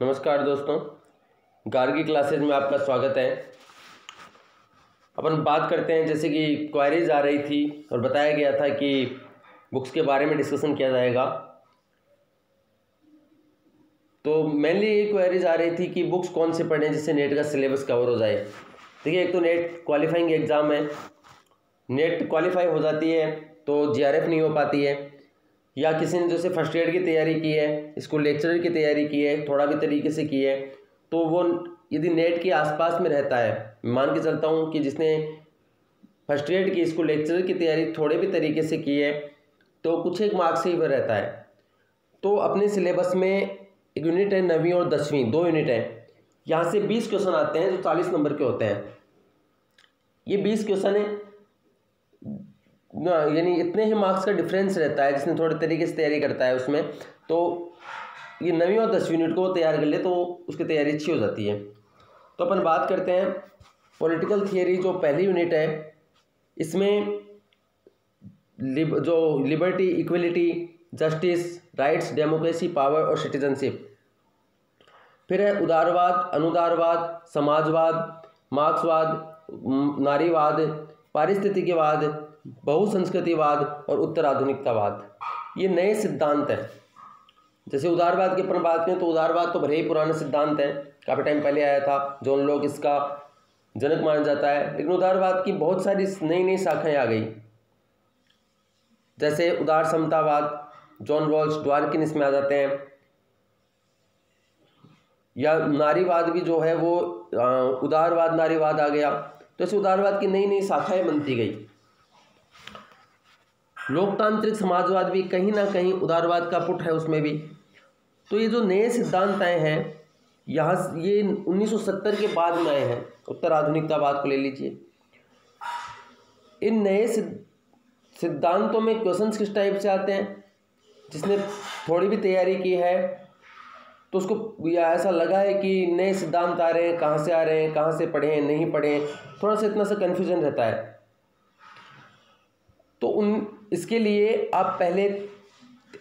नमस्कार दोस्तों, गार्गी क्लासेज में आपका स्वागत है। अपन बात करते हैं, जैसे कि क्वारीज आ रही थी और बताया गया था कि बुक्स के बारे में डिस्कशन किया जाएगा। तो मेनली ये क्वारीज आ रही थी कि बुक्स कौन से पढ़ें जिससे नेट का सिलेबस कवर हो जाए। देखिए, एक तो नेट क्वालिफाइंग एग्ज़ाम है। नेट क्वालिफाई हो जाती है तो जीआरएफ नहीं हो पाती है। या किसी ने जैसे फ़र्स्ट ईयर की तैयारी की है स्कूल लेक्चरर की तैयारी की है, थोड़ा भी तरीके से की है तो वो यदि नेट के आसपास में रहता है, मान के चलता हूँ कि जिसने फ़र्स्ट ईयर की स्कूल लेक्चरर की तैयारी थोड़े भी तरीके से की है तो कुछ एक मार्क्स ही वह रहता है। तो अपने सिलेबस में एक यूनिट है नवीं और दसवीं, दो यूनिट है। यहाँ से बीस क्वेश्चन आते हैं जो चालीस नंबर के होते हैं। ये बीस क्वेश्चन है यानी इतने ही मार्क्स का डिफरेंस रहता है जिसने थोड़े तरीके से तैयारी करता है उसमें तो ये नवीं और दसवीं यूनिट को तैयार कर ले तो उसकी तैयारी अच्छी हो जाती है। तो अपन बात करते हैं पॉलिटिकल थियोरी जो पहली यूनिट है इसमें लिब, जो liberty equality justice rights democracy power और सिटीजनशिप फिर है उदारवाद अनुदारवाद समाजवाद मार्क्सवाद नारीवाद पारिस्थितिकीवाद बहुसंस्कृतिवाद और उत्तर आधुनिकतावाद ये नए सिद्धांत हैं। जैसे उदारवाद की अपन बात करें तो उदारवाद तो भले ही पुराना सिद्धांत है, काफ़ी टाइम पहले आया था जोन लोग इसका जनक माना जाता है, लेकिन उदारवाद की बहुत सारी नई नई शाखाएँ आ गई। जैसे उदार समतावाद, जॉन रॉल्स ड्वार्किन इसमें आ जाते हैं। या नारीवाद भी जो है वो उदारवाद, नारीवाद आ गया। तो ऐसे उदारवाद की नई नई शाखाएँ बनती गई। लोकतांत्रिक समाजवाद भी कहीं ना कहीं उदारवाद का पुट है उसमें भी। तो ये जो नए सिद्धांत आए हैं, यहाँ ये 1970 के बाद में आए हैं। उत्तर आधुनिकतावाद को ले लीजिए। इन नए सिद्धांतों में क्वेश्चंस किस टाइप से आते हैं? जिसने थोड़ी भी तैयारी की है तो उसको या ऐसा लगा है कि नए सिद्धांत आ रहे हैं, कहाँ से आ रहे हैं, कहाँ से पढ़े हैं, नहीं पढ़े थोड़ा सा इतना सा कन्फ्यूज़न रहता है। तो उन इसके लिए आप पहले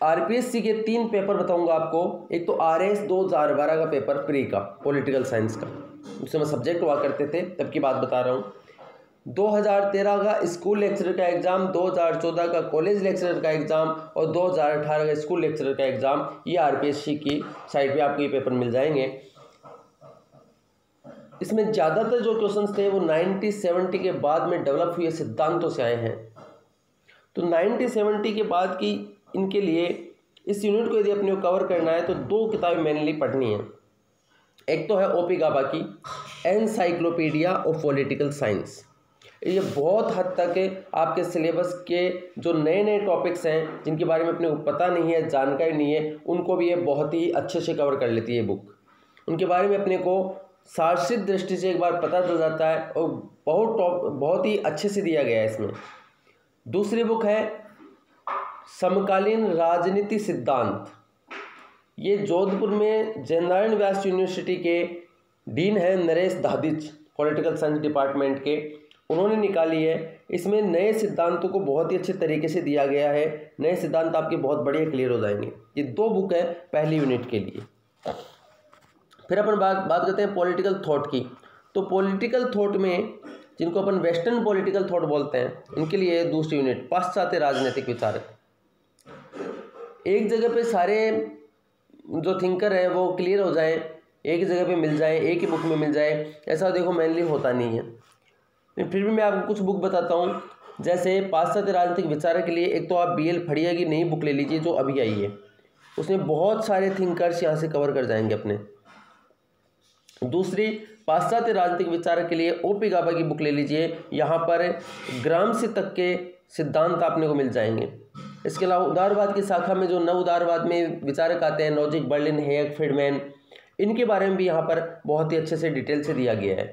आरपीएससी के तीन पेपर बताऊँगा आपको। एक तो आर एस दो हज़ार बारह का पेपर प्री का पॉलिटिकल साइंस का। उससे मैं सब्जेक्ट हुआ करते थे, तब की बात बता रहा हूँ। 2013 का स्कूल लेक्चरर का एग्ज़ाम 2014 का कॉलेज लेक्चरर का एग्ज़ाम और 2018 का स्कूल लेक्चरर का एग्ज़ाम ये आरपीएससी की साइट पे आपको ये पेपर मिल जाएँगे। इसमें ज़्यादातर जो क्वेश्चंस थे, वो 90 70 के बाद में डेवलप हुए सिद्धांतों से आए हैं। तो नाइनटी सेवेंटी के बाद की इनके लिए इस यूनिट को यदि अपने को कवर करना है तो दो किताबें मेनली पढ़नी है। एक तो है ओ पी गाबा की एनसाइक्लोपीडिया ऑफ़ पॉलिटिकल साइंस ये बहुत हद तक आपके सिलेबस के जो नए नए टॉपिक्स हैं, जिनके बारे में अपने को पता नहीं है, जानकारी नहीं है, उनको भी ये बहुत ही अच्छे से कवर कर लेती है बुक उनके बारे में अपने को सार्षिक दृष्टि से एक बार पता चल जाता है और बहुत टॉप बहुत ही अच्छे से दिया गया है इसमें। दूसरी बुक है समकालीन राजनीति सिद्धांत। ये जोधपुर में जयनारायण व्यास यूनिवर्सिटी के डीन हैं Naresh Dadich political science department के। उन्होंने निकाली है। इसमें नए सिद्धांतों को बहुत ही अच्छे तरीके से दिया गया है। नए सिद्धांत आपके बहुत बढ़िया क्लियर हो जाएँगे। ये दो बुक है पहली यूनिट के लिए। फिर अपन बात बात करते हैं पॉलिटिकल थॉट की। तो पॉलिटिकल थॉट में जिनको अपन वेस्टर्न पॉलिटिकल थॉट बोलते हैं, उनके लिए दूसरी यूनिट, पाश्चात्य राजनीतिक विचार। एक जगह पे सारे जो थिंकर हैं, वो क्लियर हो जाएँ, एक जगह पे मिल जाए, एक ही बुक में मिल जाए, ऐसा देखो मेनली होता नहीं है। फिर भी मैं आपको कुछ बुक बताता हूँ, जैसे पाश्चात्य राजनीतिक विचार के लिए एक तो आप बी एल फड़िया की नई बुक ले लीजिए, जो अभी आई है। उसमें बहुत सारे थिंकर्स यहाँ से कवर कर जाएँगे अपने। दूसरी, पाश्चात्य राजनीतिक विचार के लिए ओ पी गाबा की बुक ले लीजिए। यहाँ पर ग्राम से तक के सिद्धांत आपने को मिल जाएँगे। इसके अलावा उदारवाद की शाखा में जो नव उदारवाद में विचारक आते हैं लॉजिक बर्लिन हेक फिडमैन, इनके बारे में भी यहाँ पर बहुत ही अच्छे से डिटेल से दिया गया है।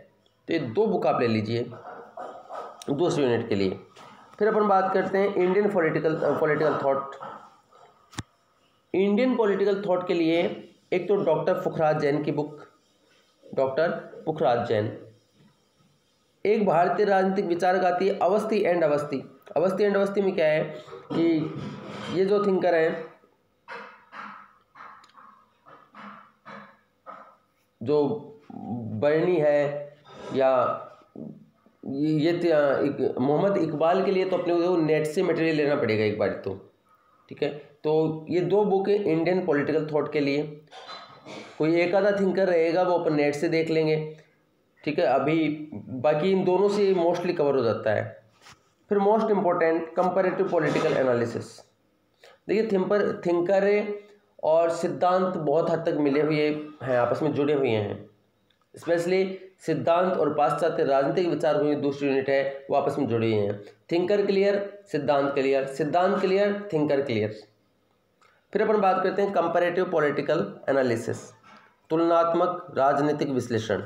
तो ये दो बुक आप ले लीजिए दूसरे यूनिट के लिए। फिर अपन बात करते हैं Indian political political thought Indian political thought के लिए एक तो डॉक्टर फुखराज जैन की बुक डॉक्टर पुखराज जैन। एक भारतीय राजनीतिक विचारक आती है अवस्थी एंड अवस्थी। अवस्थी एंड अवस्थी में क्या है कि ये जो थिंकर हैं, जो बर्नी है या ये एक, मोहम्मद इकबाल के लिए तो अपने को नेट से मटेरियल लेना पड़ेगा एक बार तो ठीक है? तो ये दो बुक है इंडियन पॉलिटिकल थॉट के लिए। कोई एक आधा थिंकर रहेगा, वो अपन नेट से देख लेंगे। ठीक है, अभी बाकी इन दोनों से मोस्टली कवर हो जाता है। फिर most important comparative political analysis देखिए थिंपर थिंकर और सिद्धांत बहुत हद तक मिले हुए हैं, आपस में जुड़े हुए हैं। स्पेशली सिद्धांत और पाश्चात्य राजनीतिक विचार हुई दूसरी यूनिट है, वो आपस में जुड़ी हुई हैं। थिंकर क्लियर सिद्धांत क्लियर सिद्धांत क्लियर थिंकर क्लियर फिर अपन बात करते हैं कंपेरेटिव पॉलिटिकल एनालिसिस तुलनात्मक राजनीतिक विश्लेषण।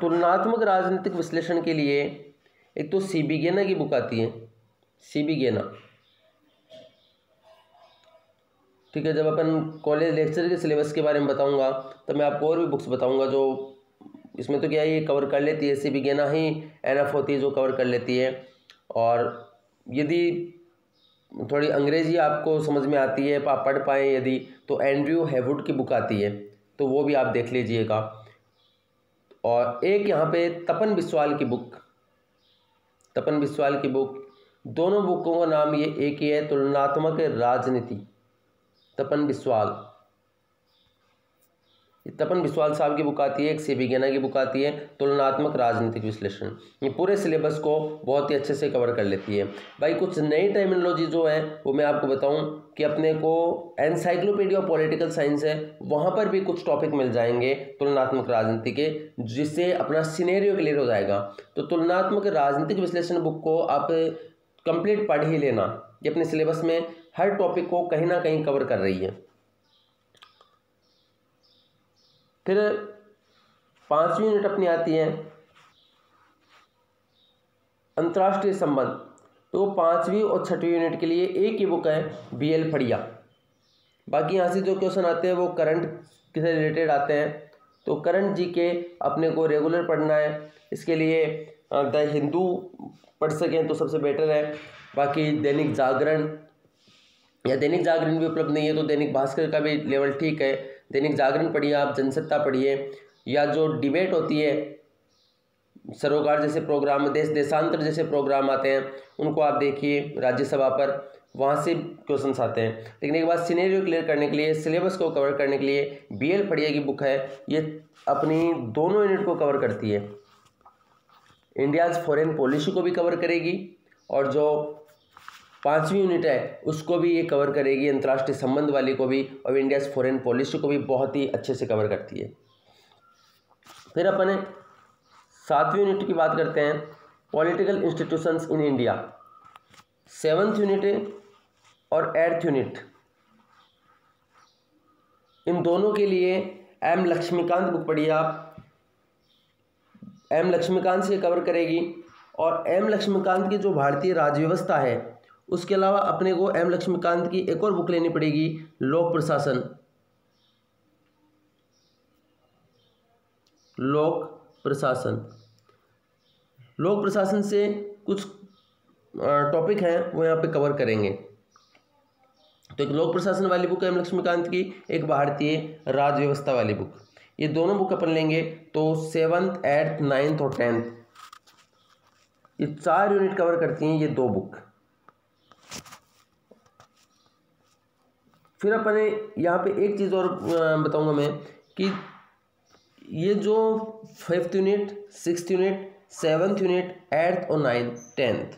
तुलनात्मक राजनीतिक विश्लेषण के लिए एक तो सी बी गेना की बुक आती है। सी बी गेना ठीक है, जब अपन कॉलेज लेक्चर के सिलेबस के बारे में बताऊँगा तो मैं आपको और भी बुक्स बताऊँगा जो इसमें तो क्या है, ये कवर कर लेती है। सीबी गेना ही एनफ होती है जो कवर कर लेती है। और यदि थोड़ी अंग्रेज़ी आपको समझ में आती है, आप पढ़ पाएँ यदि तो एंड्रयू हैवुड की बुक आती है तो वो भी आप देख लीजिएगा। और एक यहाँ पे तपन बिस्वाल की बुक, तपन बिस्वाल की बुक, दोनों बुकों का नाम ये एक ही है, तुलनात्मक राजनीति, तपन बिस्वाल। तपन बिस्वाल साहब की बुक आती है, एक सी विज्ञाना की बुक आती है, तुलनात्मक राजनीतिक विश्लेषण। ये पूरे सिलेबस को बहुत ही अच्छे से कवर कर लेती है। भाई, कुछ नई टर्मिनोलॉजी जो है, वो मैं आपको बताऊँ कि अपने को एनसाइक्लोपीडिया ऑफ़ पॉलिटिकल साइंस है, वहाँ पर भी कुछ टॉपिक मिल जाएँगे तुलनात्मक राजनीति के, जिससे अपना सीनेरियो क्लियर हो जाएगा। तो तुलनात्मक राजनीतिक विश्लेषण बुक को आप कंप्लीट पढ़ ही लेना ये अपने सिलेबस में हर टॉपिक को कहीं ना कहीं कवर कर रही है। फिर पांचवी यूनिट अपनी आती है अंतर्राष्ट्रीय संबंध। तो पांचवी और छठवीं यूनिट के लिए एक ही बुक है बी एल फड़िया बाकी यहाँ से जो क्वेश्चन आते हैं वो करंट से रिलेटेड आते हैं। तो करंट जी के अपने को रेगुलर पढ़ना है। इसके लिए द हिंदू पढ़ सकें तो सबसे बेटर है। बाकी दैनिक जागरण, या दैनिक जागरण भी उपलब्ध नहीं है तो दैनिक भास्कर का भी लेवल ठीक है। दैनिक जागरण पढ़िए, आप जनसत्ता पढ़िए, या जो डिबेट होती है, सरोकार जैसे प्रोग्राम देश देशांतर जैसे प्रोग्राम आते हैं, उनको आप देखिए राज्यसभा पर, वहाँ से क्वेश्चन आते हैं। लेकिन एक बात सीनेरियो क्लियर करने के लिए सिलेबस को कवर करने के लिए बी एल फड़िया की बुक है, ये अपनी दोनों यूनिट को कवर करती है। इंडियाज़ फॉरेन पॉलिसी को भी कवर करेगी, और जो पांचवी यूनिट है, उसको भी ये कवर करेगी अंतर्राष्ट्रीय संबंध वाली को भी और इंडिया फॉरेन पॉलिसी को भी बहुत ही अच्छे से कवर करती है। फिर अपने सातवीं यूनिट की बात करते हैं political institutions in India seventh unit और एट्थ यूनिट इन दोनों के लिए एम लक्ष्मीकांत बुक पढ़िए आप एम लक्ष्मीकांत से कवर करेगी और एम लक्ष्मीकांत की जो भारतीय राज्य व्यवस्था है उसके अलावा अपने को एम लक्ष्मीकांत की एक और बुक लेनी पड़ेगी, लोक प्रशासन। लोक प्रशासन। लोक प्रशासन से कुछ टॉपिक हैं, वो यहाँ पे कवर करेंगे। तो एक लोक प्रशासन वाली बुक है एम लक्ष्मीकांत की, एक भारतीय राज व्यवस्था वाली बुक ये दोनों बुक अपन लेंगे तो सेवन्थ एट्थ नाइन्थ और टेंथ ये चार यूनिट कवर करती हैं, ये दो बुक फिर अपने यहाँ पे एक चीज़ और बताऊँगा मैं कि ये जो fifth unit six unit seventh unit eighth और नाइन्थ टेंथ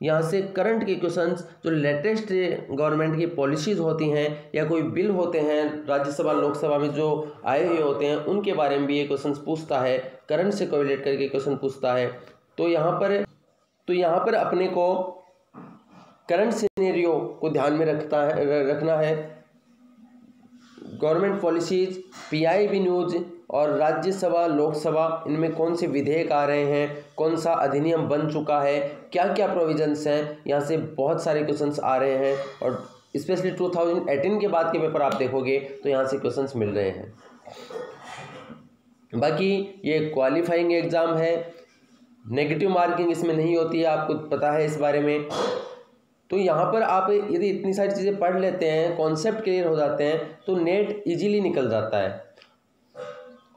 यहाँ से करंट के क्वेश्चंस जो लेटेस्ट गवर्नमेंट की पॉलिसीज़ होती हैं या कोई बिल होते हैं राज्यसभा, लोकसभा में जो आए हुए होते हैं, उनके बारे में भी ये क्वेश्चन पूछता है करंट से कोरिलेट करके क्वेश्चन पूछता है। तो यहाँ पर तो यहाँ पर अपने को करंट सीनेरियो को ध्यान में रखता है रखना है। गवर्नमेंट पॉलिसीज़ पीआईबी न्यूज़ और राज्यसभा, लोकसभा, इनमें कौन से विधेयक आ रहे हैं, कौन सा अधिनियम बन चुका है क्या क्या प्रोविजंस हैं, यहाँ से बहुत सारे क्वेश्चंस आ रहे हैं और स्पेशली 2018 के बाद के पेपर आप देखोगे तो यहाँ से क्वेश्चंस मिल रहे हैं। बाकी ये क्वालिफाइंग एग्ज़ाम है नेगेटिव मार्किंग इसमें नहीं होती है, आपको पता है इस बारे में। तो यहाँ पर आप यदि इतनी सारी चीज़ें पढ़ लेते हैं कॉन्सेप्ट क्लियर हो जाते हैं तो नेट इजीली निकल जाता है।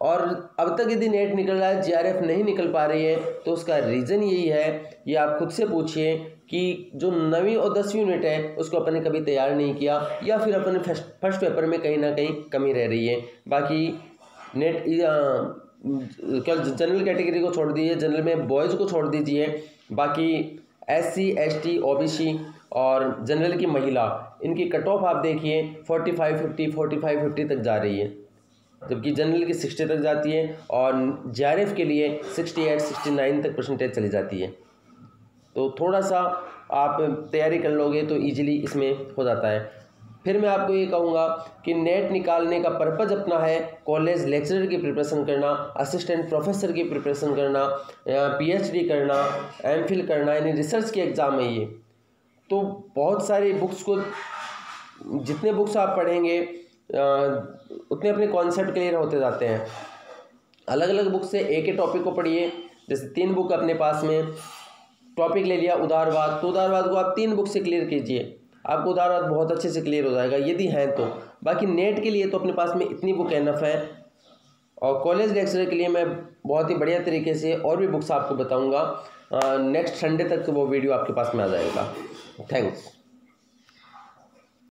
और अब तक यदि नेट निकल रहा है जीआरएफ नहीं निकल पा रही है तो उसका रीज़न यही है, ये आप खुद से पूछिए कि जो नवीं और दसवीं यूनिट है, उसको अपन ने कभी तैयार नहीं किया, या फिर अपन फ़र्स्ट फ़र्स्ट पेपर में कहीं ना कहीं कमी रह रही है। बाकी नेट क्या जनरल कैटेगरी को छोड़ दीजिए जनरल में बॉयज़ को छोड़ दीजिए, बाकी S C S T O B C और जनरल की महिला, इनकी कट ऑफ़ आप देखिए forty five fifty forty five fifty तक जा रही है। जबकि जनरल की सिक्सटी तक जाती है और जे के लिए सिक्सटी एट सिक्सटी नाइन तक परसेंटेज चली जाती है। तो थोड़ा सा आप तैयारी कर लोगे तो ईजिली इसमें हो जाता है। फिर मैं आपको ये कहूँगा कि नेट निकालने का पर्पज़ अपना है कॉलेज लेक्चरर की प्रिपरेशन करना, असिस्टेंट प्रोफेसर की प्रिपरेशन करना पीएचडी करना, एमफिल करना, यानी रिसर्च के एग्ज़ाम है ये। तो बहुत सारी बुक्स को, जितने बुक्स आप पढ़ेंगे उतने अपने कॉन्सेप्ट क्लियर होते जाते हैं। अलग अलग बुक से एक ही टॉपिक को पढ़िए, जैसे तीन बुक अपने पास में टॉपिक ले लिया उदारवाद तो उदारवाद को आप तीन बुक से क्लियर कीजिए। आपको उदाहरण बहुत अच्छे से क्लियर हो जाएगा, यदि हैं तो। बाकी नेट के लिए तो अपने पास में इतनी बुक एनफ है। और कॉलेज लेक्चर के लिए मैं बहुत ही बढ़िया तरीके से और भी बुक्स आपको बताऊँगा। नेक्स्ट संडे तक वो वीडियो आपके पास में आ जाएगा। थैंक्स